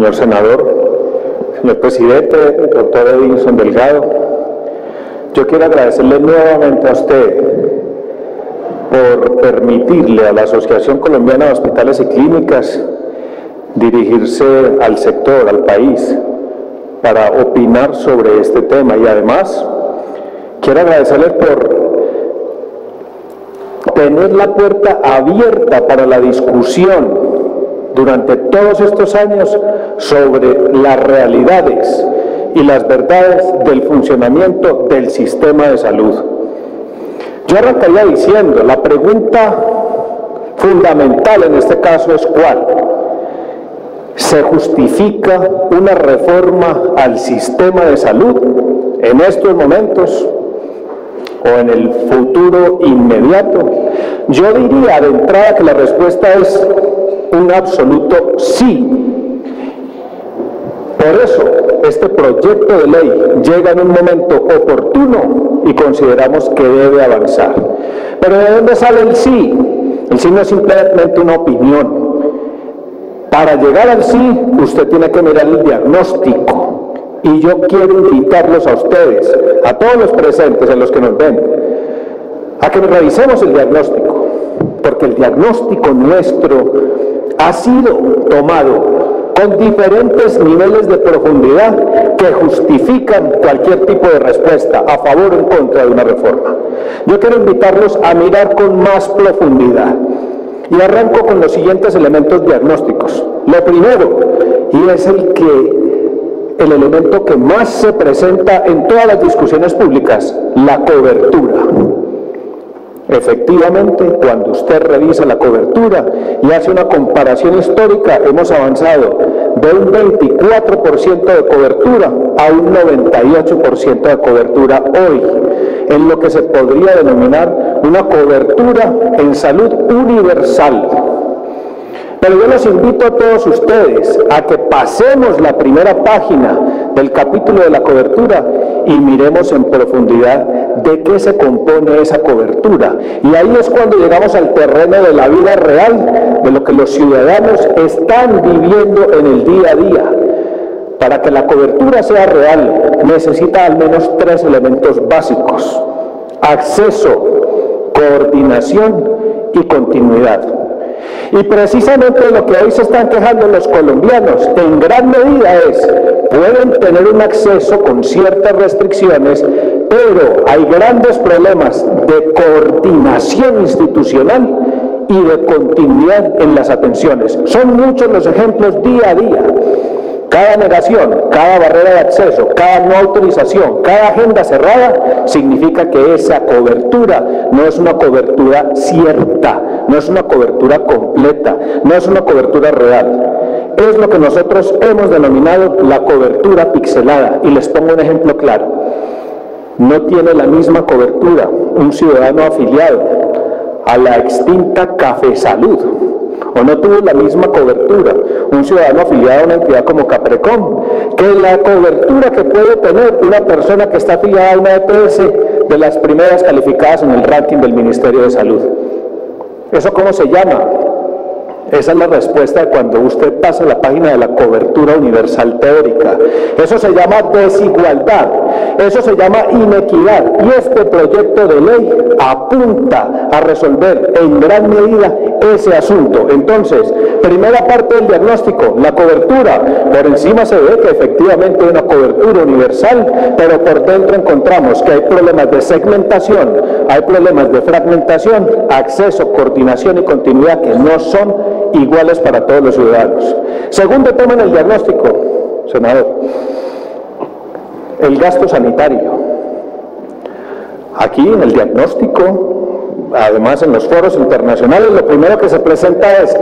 señor senador, señor presidente, doctor Edinson Delgado, yo quiero agradecerle nuevamente a usted por permitirle a la Asociación Colombiana de Hospitales y Clínicas dirigirse al sector, al país, para opinar sobre este tema. Y además quiero agradecerle por tener la puerta abierta para la discusión durante todos estos años sobre las realidades y las verdades del funcionamiento del sistema de salud. Yo arrancaría diciendo, la pregunta fundamental en este caso es cuál. ¿Se justifica una reforma al sistema de salud en estos momentos o en el futuro inmediato? Yo diría de entrada que la respuesta es un absoluto sí. Por eso este proyecto de ley llega en un momento oportuno y consideramos que debe avanzar. Pero ¿de dónde sale el sí? El sí no es simplemente una opinión. Para llegar al sí, usted tiene que mirar el diagnóstico. Y yo quiero invitarlos a ustedes, a todos los presentes, a los que nos ven, a que revisemos el diagnóstico. Porque el diagnóstico nuestro ha sido tomado con diferentes niveles de profundidad que justifican cualquier tipo de respuesta a favor o en contra de una reforma. Yo quiero invitarlos a mirar con más profundidad y arranco con los siguientes elementos diagnósticos. Lo primero, y es el que el elemento que más se presenta en todas las discusiones públicas, la cobertura. Efectivamente, cuando usted revisa la cobertura y hace una comparación histórica, hemos avanzado de un 24% de cobertura a un 98% de cobertura hoy, en lo que se podría denominar una cobertura en salud universal. Pero yo los invito a todos ustedes a que pasemos la primera página del capítulo de la cobertura y miremos en profundidad de qué se compone esa cobertura. Y ahí es cuando llegamos al terreno de la vida real, de lo que los ciudadanos están viviendo en el día a día. Para que la cobertura sea real, necesita al menos tres elementos básicos. Acceso, coordinación y continuidad. Y precisamente lo que hoy se están quejando los colombianos en gran medida es, pueden tener un acceso con ciertas restricciones, pero hay grandes problemas de coordinación institucional y de continuidad en las atenciones. Son muchos los ejemplos día a día. Cada negación, cada barrera de acceso, cada no autorización, cada agenda cerrada significa que esa cobertura no es una cobertura cierta, no es una cobertura completa, no es una cobertura real. Es lo que nosotros hemos denominado la cobertura pixelada. Y les pongo un ejemplo claro. No tiene la misma cobertura un ciudadano afiliado a la extinta Café Salud o no tuvo la misma cobertura un ciudadano afiliado a una entidad como Caprecom, que la cobertura que puede tener una persona que está afiliada a una EPS de las primeras calificadas en el ranking del Ministerio de Salud. ¿Eso cómo se llama? Esa es la respuesta de cuando usted pasa la página de la cobertura universal teórica. Eso se llama desigualdad, eso se llama inequidad y este proyecto de ley apunta a resolver en gran medida ese asunto. Entonces, primera parte del diagnóstico, la cobertura. Por encima se ve que efectivamente hay una cobertura universal, pero por dentro encontramos que hay problemas de segmentación, hay problemas de fragmentación, acceso, coordinación y continuidad que no son iguales para todos los ciudadanos. Segundo tema en el diagnóstico, senador, el gasto sanitario. Aquí en el diagnóstico, además en los foros internacionales, lo primero que se presenta es,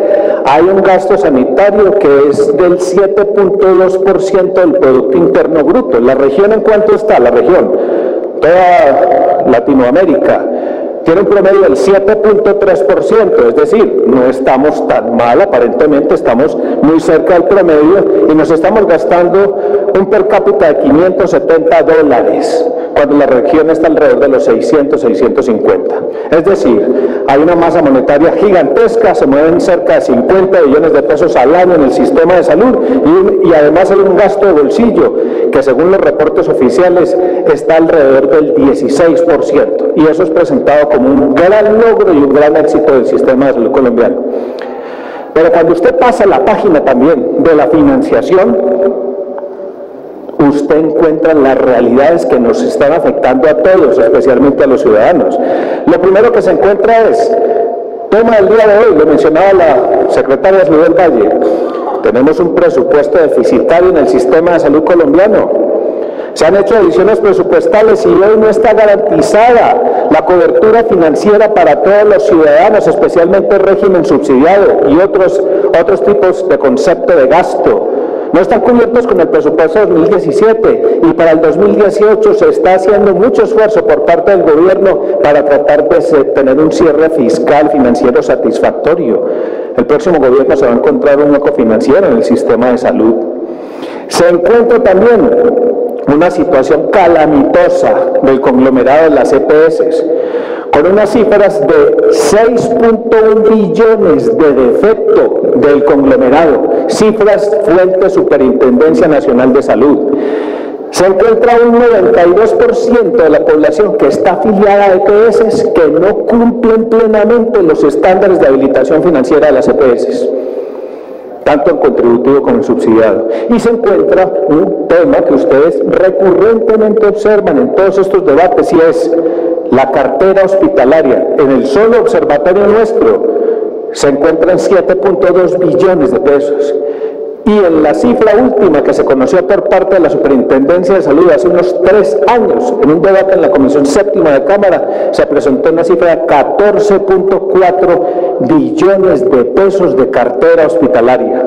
hay un gasto sanitario que es del 7.2% del Producto Interno Bruto. ¿La región en cuánto está? La región, toda Latinoamérica tiene un promedio del 7.3%, es decir, no estamos tan mal, aparentemente estamos muy cerca del promedio y nos estamos gastando un per cápita de 570 dólares, cuando la región está alrededor de los 600, 650. Es decir, hay una masa monetaria gigantesca, se mueven cerca de 50 billones de pesos al año en el sistema de salud y, y además hay un gasto de bolsillo que según los reportes oficiales está alrededor del 16% y eso es presentado como un gran logro y un gran éxito del sistema de salud colombiano. Pero cuando usted pasa la página también de la financiación, usted encuentra las realidades que nos están afectando a todos, especialmente a los ciudadanos. Lo primero que se encuentra es, toma el día de hoy, lo mencionaba la secretaria Luis Valle, tenemos un presupuesto deficitario en el sistema de salud colombiano. Se han hecho adiciones presupuestales y hoy no está garantizada la cobertura financiera para todos los ciudadanos, especialmente el régimen subsidiado y otros, otros tipos de concepto de gasto. No están cubiertos con el presupuesto 2017 y para el 2018 se está haciendo mucho esfuerzo por parte del gobierno para tratar de tener un cierre fiscal financiero satisfactorio. El próximo gobierno se va a encontrar un hueco financiero en el sistema de salud. Se encuentra también una situación calamitosa del conglomerado de las EPS, con unas cifras de 6.1 billones de defecto del conglomerado, cifras fuente Superintendencia Nacional de Salud. Se encuentra un 92% de la población que está afiliada a EPS que no cumplen plenamente los estándares de habilitación financiera de las EPS tanto el contributivo como el subsidiado. Y se encuentra un tema que ustedes recurrentemente observan en todos estos debates y es la cartera hospitalaria. En el solo observatorio nuestro se encuentran 7.2 billones de pesos. Y en la cifra última que se conoció por parte de la Superintendencia de Salud hace unos tres años, en un debate en la Comisión Séptima de Cámara, se presentó una cifra de 14.4 billones de pesos de cartera hospitalaria.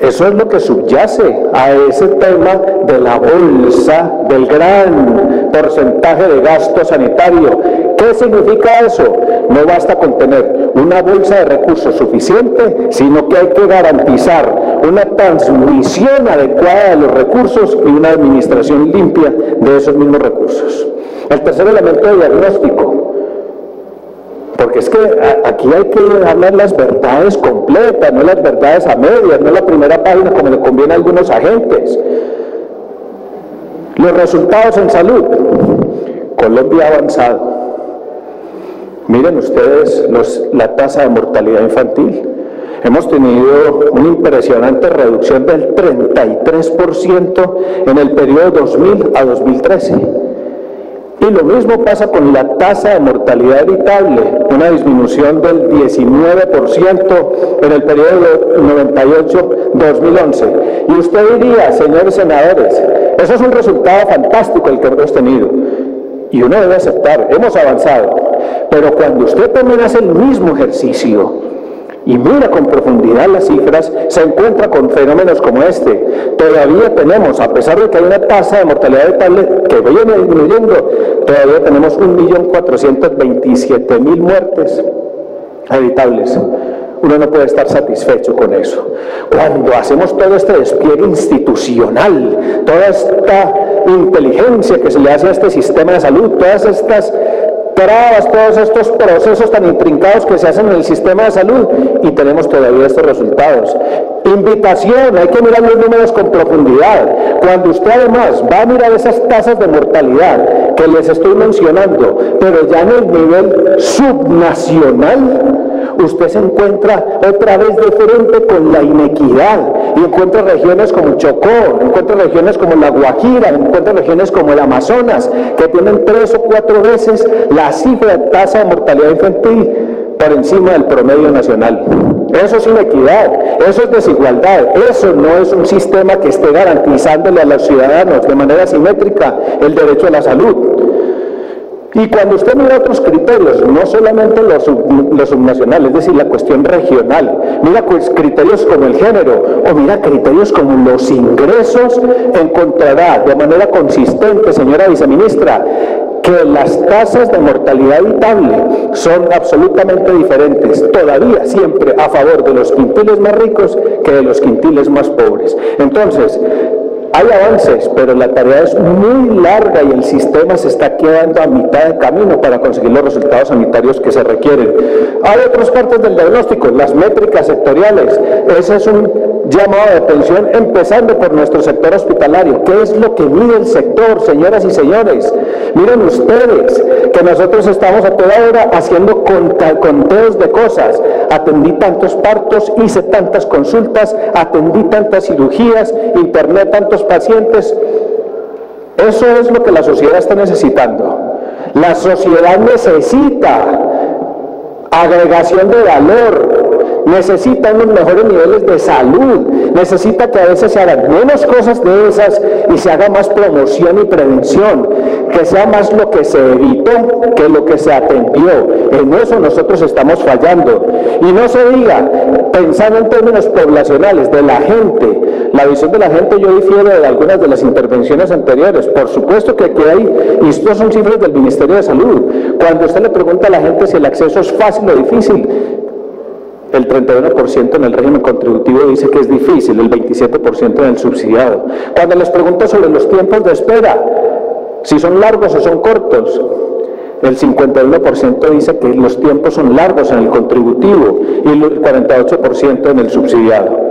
Eso es lo que subyace a ese tema de la bolsa, del gran porcentaje de gasto sanitario. ¿Qué significa eso? No basta con tener una bolsa de recursos suficiente, sino que hay que garantizar una transmisión adecuada de los recursos y una administración limpia de esos mismos recursos. El tercer elemento de diagnóstico, porque es que aquí hay que hablar las verdades completas, no las verdades a medias, no la primera página como le conviene a algunos agentes. Los resultados en salud. Colombia avanzado. Miren ustedes la tasa de mortalidad infantil. Hemos tenido una impresionante reducción del 33% en el periodo 2000 a 2013. Y lo mismo pasa con la tasa de mortalidad evitable, una disminución del 19% en el periodo 98-2011. Y usted diría, señores senadores, eso es un resultado fantástico el que hemos tenido. Y uno debe aceptar, hemos avanzado. Pero cuando usted también hace el mismo ejercicio, y mira con profundidad las cifras, se encuentra con fenómenos como este. Todavía tenemos, a pesar de que hay una tasa de mortalidad vital que viene disminuyendo, todavía tenemos 1.427.000 muertes evitables. Uno no puede estar satisfecho con eso. Cuando hacemos todo este despliegue institucional, toda esta inteligencia que se le hace a este sistema de salud, todas estas todos estos procesos tan intrincados que se hacen en el sistema de salud y tenemos todavía estos resultados. Invitación, hay que mirar los números con profundidad. Cuando usted además va a mirar esas tasas de mortalidad que les estoy mencionando, pero ya en el nivel subnacional, usted se encuentra otra vez de frente con la inequidad y encuentra regiones como Chocó, encuentra regiones como la Guajira, encuentra regiones como el Amazonas, que tienen tres o cuatro veces la cifra de tasa de mortalidad infantil por encima del promedio nacional. Eso es inequidad, eso es desigualdad, eso no es un sistema que esté garantizándole a los ciudadanos de manera simétrica el derecho a la salud. Y cuando usted mira otros criterios, no solamente los, los subnacionales, es decir, la cuestión regional, mira pues, criterios como el género o mira criterios como los ingresos, encontrará de manera consistente, señora viceministra, que las tasas de mortalidad evitable son absolutamente diferentes, todavía siempre a favor de los quintiles más ricos que de los quintiles más pobres. Entonces, hay avances, pero la tarea es muy larga y el sistema se está quedando a mitad de camino para conseguir los resultados sanitarios que se requieren. Hay otras partes del diagnóstico, las métricas sectoriales. Ese es un llamado de atención empezando por nuestro sector hospitalario. ¿Qué es lo que mide el sector, señoras y señores? Miren ustedes que nosotros estamos a toda hora haciendo conteos de cosas. Atendí tantos partos, hice tantas consultas, atendí tantas cirugías, interné tantos pacientes. Eso es lo que la sociedad está necesitando. La sociedad necesita agregación de valor, necesita unos mejores niveles de salud, necesita que a veces se hagan menos cosas de esas y se haga más promoción y prevención, que sea más lo que se evitó que lo que se atendió. En eso nosotros estamos fallando. Y no se diga, pensando en términos poblacionales, de la gente, la visión de la gente yo difiero de algunas de las intervenciones anteriores. Por supuesto que aquí hay, y estos son cifras del Ministerio de Salud, cuando usted le pregunta a la gente si el acceso es fácil o difícil, el 31% en el régimen contributivo dice que es difícil, el 27% en el subsidiado. Cuando les pregunto sobre los tiempos de espera, si son largos o son cortos, el 51% dice que los tiempos son largos en el contributivo y el 48% en el subsidiado.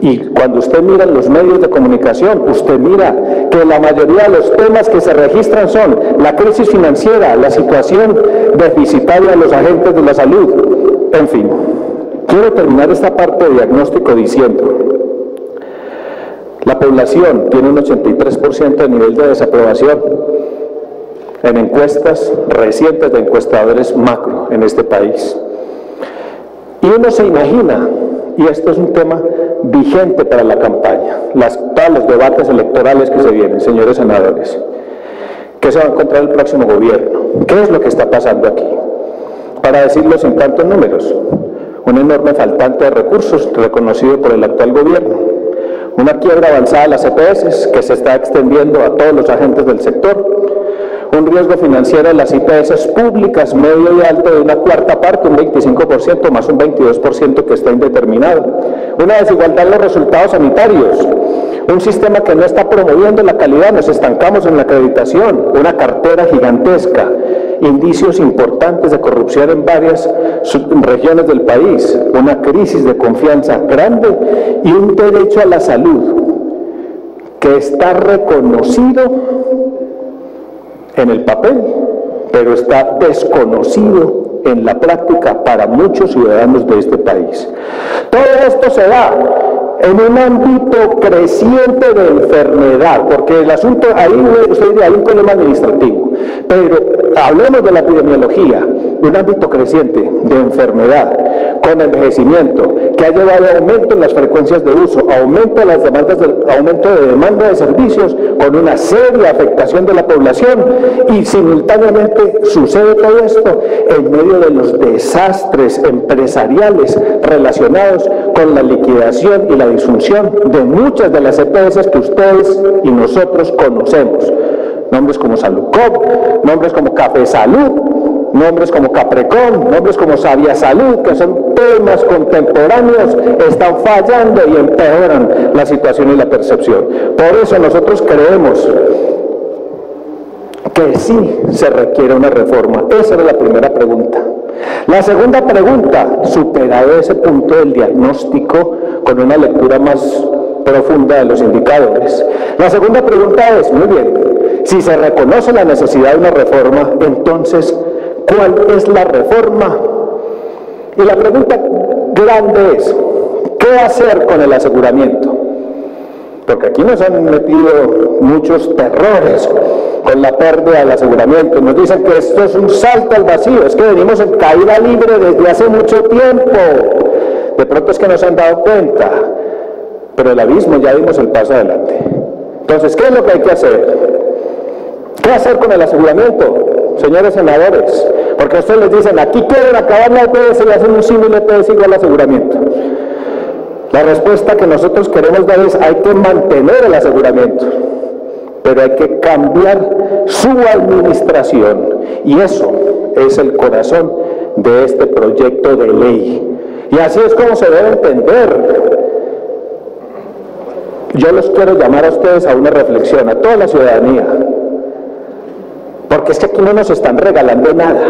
Y cuando usted mira los medios de comunicación, usted mira que la mayoría de los temas que se registran son la crisis financiera, la situación deficitaria de los agentes de la salud, en fin, quiero terminar esta parte de diagnóstico diciendo, la población tiene un 83% de nivel de desaprobación en encuestas recientes de encuestadores macro en este país. Y uno se imagina, y esto es un tema vigente para la campaña, las, todos los debates electorales que se vienen, señores senadores, ¿qué se va a encontrar el próximo gobierno? ¿Qué es lo que está pasando aquí? Para decirlo sin tantos números, un enorme faltante de recursos reconocido por el actual gobierno, una quiebra avanzada de las EPS que se está extendiendo a todos los agentes del sector, un riesgo financiero de las IPS públicas medio y alto de una cuarta parte, un 25% más un 22% que está indeterminado, una desigualdad en los resultados sanitarios, un sistema que no está promoviendo la calidad, nos estancamos en la acreditación, una cartera gigantesca, indicios importantes de corrupción en varias regiones del país, una crisis de confianza grande y un derecho a la salud que está reconocido en el papel, pero está desconocido en la práctica para muchos ciudadanos de este país. Todo esto se da en un ámbito creciente de enfermedad, porque el asunto, ahí usted hay un problema administrativo, pero hablemos de la epidemiología, un ámbito creciente de enfermedad, con envejecimiento, que ha llevado a aumento en las frecuencias de uso, aumento, de las demandas de, aumento de demanda de servicios, con una seria afectación de la población, y simultáneamente sucede todo esto en medio de los desastres empresariales relacionados con la liquidación y la disfunción de muchas de las EPS que ustedes y nosotros conocemos. Nombres como Salucop, nombres como Café Salud, nombres como Caprecon, nombres como Sabia Salud, que son temas contemporáneos, están fallando y empeoran la situación y la percepción. Por eso nosotros creemos que sí se requiere una reforma. Esa era la primera pregunta. La segunda pregunta, superado ese punto del diagnóstico con una lectura más profunda de los indicadores. La segunda pregunta es, muy bien, si se reconoce la necesidad de una reforma, entonces, ¿cuál es la reforma? Y la pregunta grande es, ¿qué hacer con el aseguramiento? Porque aquí nos han metido muchos terrores con la pérdida del aseguramiento. Nos dicen que esto es un salto al vacío, es que venimos en caída libre desde hace mucho tiempo. De pronto es que nos han dado cuenta, pero el abismo ya dimos el paso adelante. Entonces, ¿qué es lo que hay que hacer? ¿Qué hacer con el aseguramiento, señores senadores? Porque ustedes les dicen, aquí quieren acabar la EPS y hacen un símil EPS igual al aseguramiento. La respuesta que nosotros queremos dar es, hay que mantener el aseguramiento pero hay que cambiar su administración. Y eso es el corazón de este proyecto de ley. Y así es como se debe entender. Yo los quiero llamar a ustedes a una reflexión, a toda la ciudadanía, porque es que aquí no nos están regalando nada.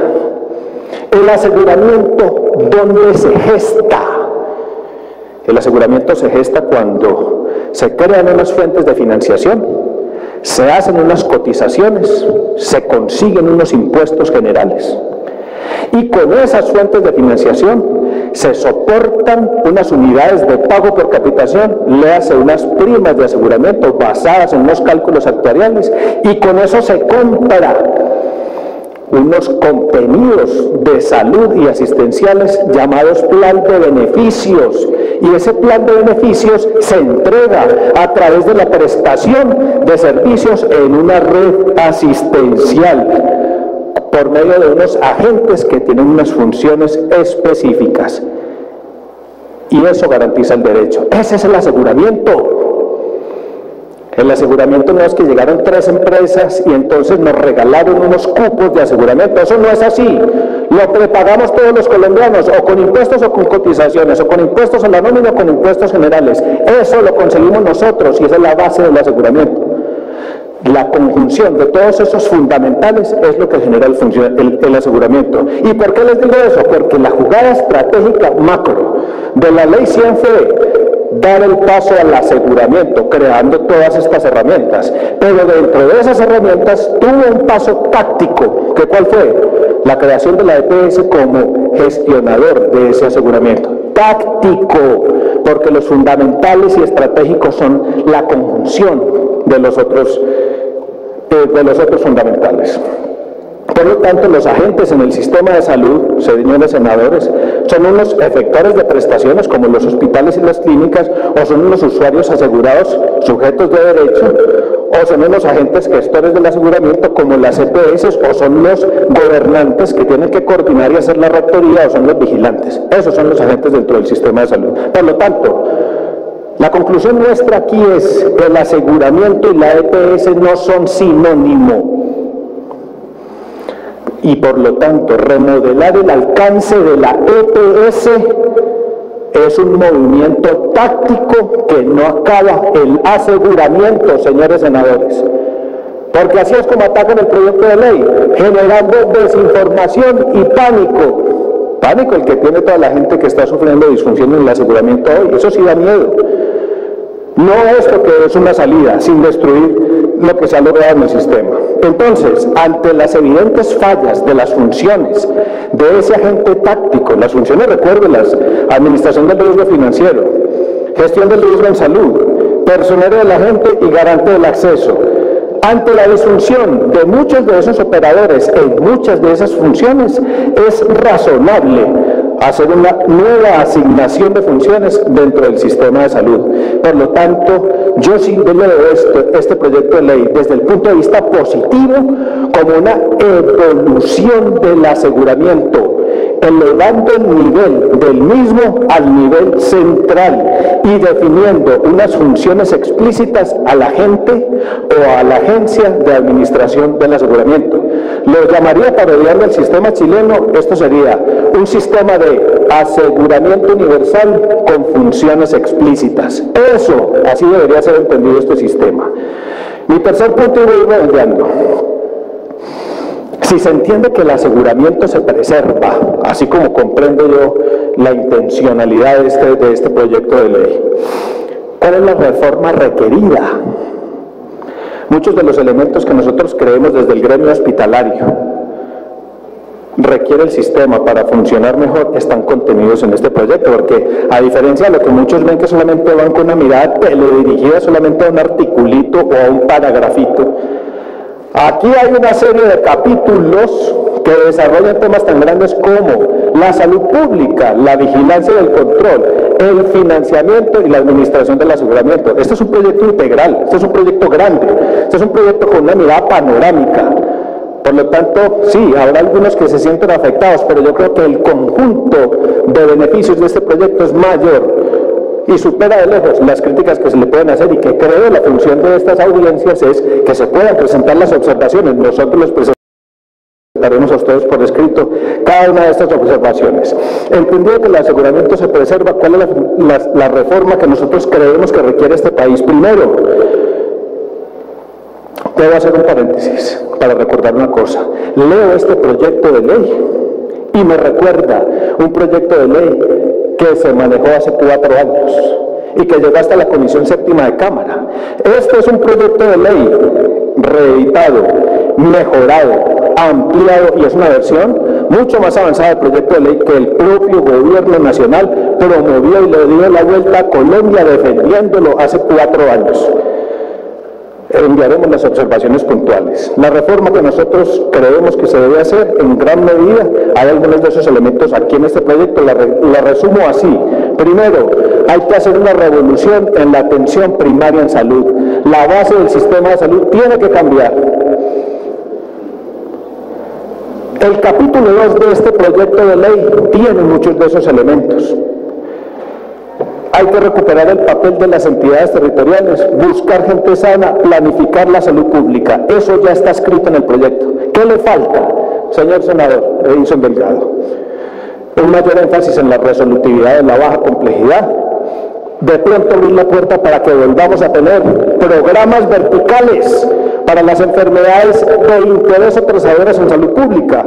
El aseguramiento, ¿dónde se gesta? El aseguramiento se gesta cuando se crean unas fuentes de financiación, se hacen unas cotizaciones, se consiguen unos impuestos generales. Y con esas fuentes de financiación se soportan unas unidades de pago por capitación, le hace unas primas de aseguramiento basadas en unos cálculos actuariales y con eso se compra unos contenidos de salud y asistenciales llamados plan de beneficios. Y ese plan de beneficios se entrega a través de la prestación de servicios en una red asistencial por medio de unos agentes que tienen unas funciones específicas. Y eso garantiza el derecho. Ese es el aseguramiento. El aseguramiento no es que llegaron tres empresas y entonces nos regalaron unos cupos de aseguramiento. Eso no es así. Lo prepagamos todos los colombianos, o con impuestos o con cotizaciones, o con impuestos a la nómina o con impuestos generales. Eso lo conseguimos nosotros y esa es la base del aseguramiento. La conjunción de todos esos fundamentales es lo que genera el, aseguramiento. ¿Y por qué les digo eso? Porque la jugada estratégica macro de la ley 100 fue dar el paso al aseguramiento, creando todas estas herramientas. Pero dentro de esas herramientas tuvo un paso táctico, que cuál fue? La creación de la EPS como gestionador de ese aseguramiento. Táctico, porque los fundamentales y estratégicos son la conjunción de los otros de los otros fundamentales. Por lo tanto, los agentes en el sistema de salud, señores senadores, son unos efectores de prestaciones como los hospitales y las clínicas, o son unos usuarios asegurados sujetos de derecho, o son unos agentes gestores del aseguramiento como las EPS, o son los gobernantes que tienen que coordinar y hacer la rectoría, o son los vigilantes. Esos son los agentes dentro del sistema de salud. Por lo tanto, la conclusión nuestra aquí es que el aseguramiento y la EPS no son sinónimo y por lo tanto remodelar el alcance de la EPS es un movimiento táctico que no acaba el aseguramiento, señores senadores. Porque así es como atacan el proyecto de ley, generando desinformación y pánico. Pánico el que tiene toda la gente que está sufriendo disfunción en el aseguramiento hoy. Eso sí da miedo. No esto que es una salida sin destruir lo que se ha logrado en el sistema. Entonces, ante las evidentes fallas de las funciones de ese agente táctico, las funciones, recuérdelas, administración del riesgo financiero, gestión del riesgo en salud, personal del agente y garante del acceso, ante la disfunción de muchos de esos operadores en muchas de esas funciones, es razonable hacer una nueva asignación de funciones dentro del sistema de salud. Por lo tanto, yo sí veo este proyecto de ley desde el punto de vista positivo como una evolución del aseguramiento elevando el nivel del mismo al nivel central y definiendo unas funciones explícitas a la gente o a la agencia de administración del aseguramiento. Lo llamaría parodiando el sistema chileno, esto sería un sistema de aseguramiento universal con funciones explícitas. Eso, así debería ser entendido este sistema. Mi tercer punto y voy redondeando. Si se entiende que el aseguramiento se preserva, así como comprendo yo la intencionalidad de este, de este proyecto de ley, ¿cuál es la reforma requerida? Muchos de los elementos que nosotros creemos desde el gremio hospitalario requiere el sistema para funcionar mejor están contenidos en este proyecto, porque a diferencia de lo que muchos ven que solamente van con una mirada teledirigida solamente a un articulito o a un paragrafito, Aquí hay una serie de capítulos que desarrollan temas tan grandes como la salud pública, la vigilancia y el control, el financiamiento y la administración del aseguramiento. Este es un proyecto integral, este es un proyecto grande, este es un proyecto con una mirada panorámica. Por lo tanto, sí, habrá algunos que se sienten afectados, pero yo creo que el conjunto de beneficios de este proyecto es mayor y supera de lejos las críticas que se le pueden hacer y que creo la función de estas audiencias es que se puedan presentar las observaciones. Nosotros les presentaremos a ustedes por escrito cada una de estas observaciones. Entendiendo que el aseguramiento se preserva, ¿cuál es la reforma que nosotros creemos que requiere este país? Primero, Debo hacer un paréntesis para recordar una cosa. Leo este proyecto de ley y me recuerda un proyecto de ley que se manejó hace cuatro años y que llegó hasta la Comisión Séptima de Cámara. Este es un proyecto de ley reeditado, mejorado, ampliado y es una versión mucho más avanzada del proyecto de ley que el propio gobierno nacional promovió y le dio la vuelta a Colombia defendiéndolo hace cuatro años enviaremos las observaciones puntuales. La reforma que nosotros creemos que se debe hacer, en gran medida, hay algunos de esos elementos aquí en este proyecto, la, la resumo así. Primero, hay que hacer una revolución en la atención primaria en salud. La base del sistema de salud tiene que cambiar. El capítulo 2 de este proyecto de ley tiene muchos de esos elementos. Hay que recuperar el papel de las entidades territoriales, buscar gente sana, planificar la salud pública. Eso ya está escrito en el proyecto. ¿Qué le falta, señor senador Edison Delgado? Un mayor énfasis en la resolutividad de la baja complejidad. De pronto abrir la puerta para que volvamos a tener programas verticales para las enfermedades de interés o en salud pública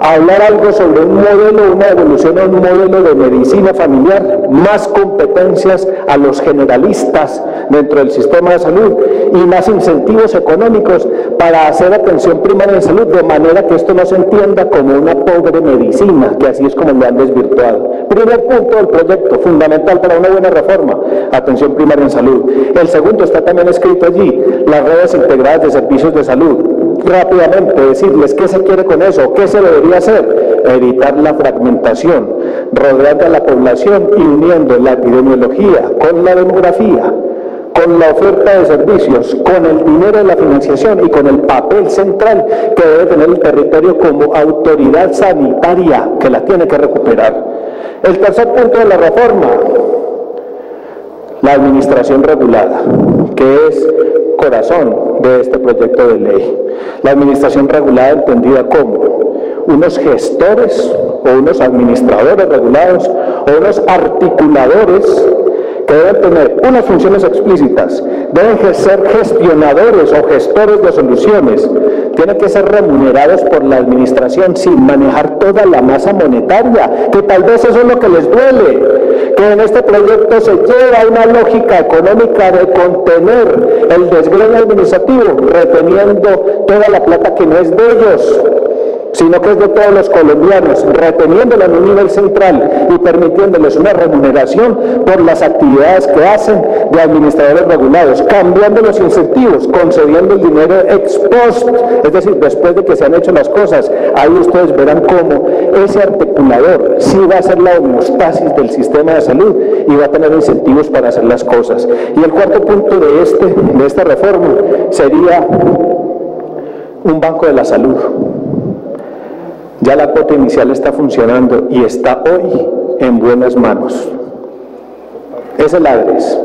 hablar algo sobre un modelo, una evolución a un modelo de medicina familiar, más competencias a los generalistas dentro del sistema de salud y más incentivos económicos para hacer atención primaria en salud, de manera que esto no se entienda como una pobre medicina, que así es como lo han desvirtuado. Primer punto del proyecto, fundamental para una buena reforma, atención primaria en salud. El segundo está también escrito allí, las redes integradas de servicios de salud rápidamente decirles qué se quiere con eso, qué se debería hacer, evitar la fragmentación, rodear a la población y uniendo la epidemiología con la demografía, con la oferta de servicios, con el dinero de la financiación y con el papel central que debe tener el territorio como autoridad sanitaria que la tiene que recuperar. El tercer punto de la reforma, la administración regulada, que es corazón de este proyecto de ley. La administración regulada entendida como unos gestores o unos administradores regulados o unos articuladores que deben tener unas funciones explícitas, deben ser gestionadores o gestores de soluciones, tienen que ser remunerados por la administración sin manejar toda la masa monetaria, que tal vez eso es lo que les duele, que en este proyecto se lleva una lógica económica de contener el desgreño administrativo, reteniendo toda la plata que no es de ellos sino que es de todos los colombianos, reteniéndola en un nivel central y permitiéndoles una remuneración por las actividades que hacen de administradores regulados, cambiando los incentivos, concediendo el dinero ex post, es decir, después de que se han hecho las cosas, ahí ustedes verán cómo ese articulador sí va a ser la homeostasis del sistema de salud y va a tener incentivos para hacer las cosas. Y el cuarto punto de, este, de esta reforma sería un banco de la salud ya la cuota inicial está funcionando y está hoy en buenas manos. Es el ADRES.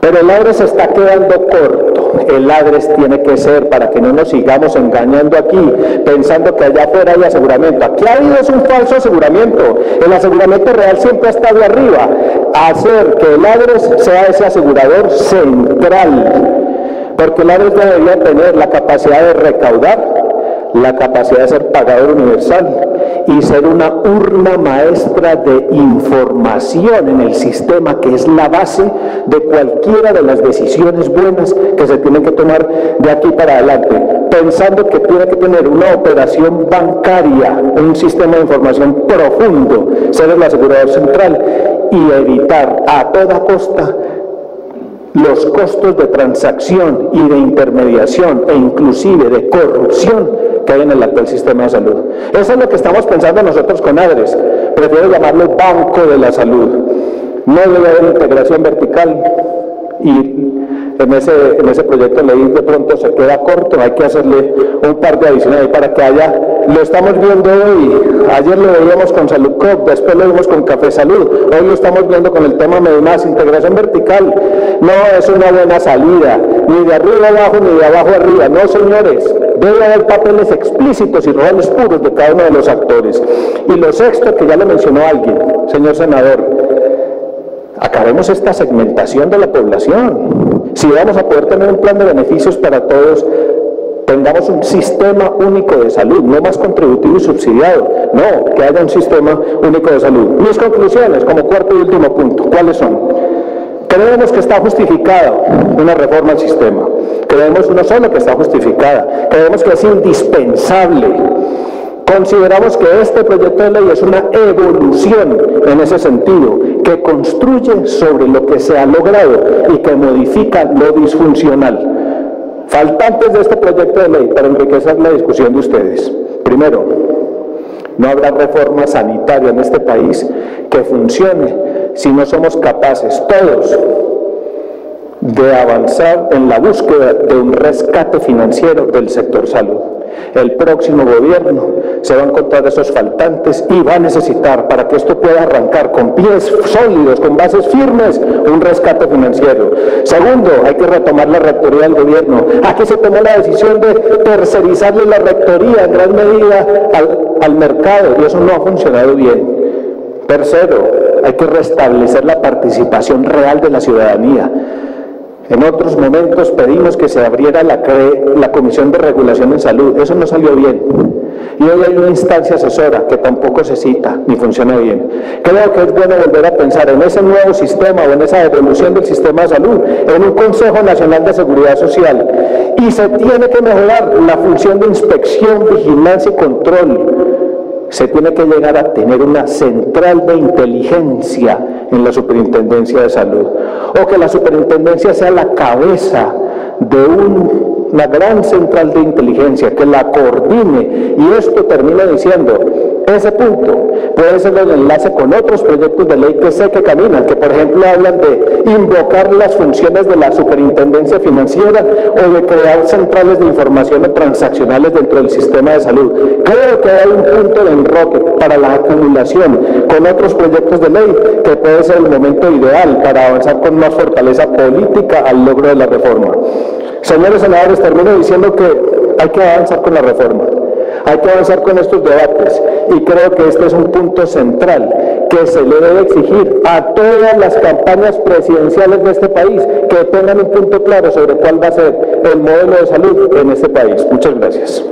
Pero el ADRES está quedando corto. El ADRES tiene que ser, para que no nos sigamos engañando aquí, pensando que allá afuera hay aseguramiento. Aquí ha habido un falso aseguramiento. El aseguramiento real siempre ha estado arriba. Hacer que el ADRES sea ese asegurador central. Porque el ADRES debería tener la capacidad de recaudar, la capacidad de ser pagador universal y ser una urna maestra de información en el sistema que es la base de cualquiera de las decisiones buenas que se tienen que tomar de aquí para adelante, pensando que tiene que tener una operación bancaria, un sistema de información profundo, ser el asegurador central y evitar a toda costa los costos de transacción y de intermediación e inclusive de corrupción que hay en el actual sistema de salud. Eso es lo que estamos pensando nosotros con ADRES. Prefiero llamarlo Banco de la Salud. No debe haber integración vertical. Y en ese, en ese proyecto de ley de pronto se queda corto, hay que hacerle un par de adicionales para que haya. Lo estamos viendo hoy, ayer lo veíamos con Salud Cop, después lo vimos con Café Salud, hoy lo estamos viendo con el tema Medimás, integración vertical, no es una buena salida, ni de arriba abajo ni de abajo arriba, no señores, debe haber papeles explícitos y roles puros de cada uno de los actores. Y lo sexto, que ya le mencionó alguien, señor senador, acabemos esta segmentación de la población. Si vamos a poder tener un plan de beneficios para todos, tengamos un sistema único de salud, no más contributivo y subsidiado, no, que haya un sistema único de salud. Mis conclusiones, como cuarto y último punto, ¿cuáles son? Creemos que está justificada una reforma al sistema. Creemos no solo que está justificada, creemos que es indispensable. Consideramos que este proyecto de ley es una evolución en ese sentido, que construye sobre lo que se ha logrado y que modifica lo disfuncional. Faltantes de este proyecto de ley para enriquecer la discusión de ustedes. Primero, no habrá reforma sanitaria en este país que funcione si no somos capaces todos de avanzar en la búsqueda de un rescate financiero del sector salud. El próximo gobierno se va a encontrar esos faltantes y va a necesitar, para que esto pueda arrancar con pies sólidos, con bases firmes, un rescate financiero. Segundo, hay que retomar la rectoría del gobierno. Aquí se tomó la decisión de tercerizarle la rectoría en gran medida al, al mercado y eso no ha funcionado bien. Tercero, hay que restablecer la participación real de la ciudadanía. En otros momentos pedimos que se abriera la, Comisión de Regulación en Salud. Eso no salió bien. Y hoy hay una instancia asesora que tampoco se cita ni funciona bien. Creo que es bueno volver a pensar en ese nuevo sistema o en esa evolución del sistema de salud, en un Consejo Nacional de Seguridad Social. Y se tiene que mejorar la función de inspección, vigilancia y control se tiene que llegar a tener una central de inteligencia en la superintendencia de salud, o que la superintendencia sea la cabeza de una gran central de inteligencia que la coordine. Y esto termina diciendo ese punto puede ser el enlace con otros proyectos de ley que sé que caminan, que por ejemplo hablan de invocar las funciones de la superintendencia financiera o de crear centrales de información transaccionales dentro del sistema de salud. Creo que hay un punto de enroque para la acumulación con otros proyectos de ley que puede ser el momento ideal para avanzar con más fortaleza política al logro de la reforma. Señores senadores, termino diciendo que hay que avanzar con la reforma. Hay que avanzar con estos debates y creo que este es un punto central que se le debe exigir a todas las campañas presidenciales de este país que tengan un punto claro sobre cuál va a ser el modelo de salud en este país. Muchas gracias.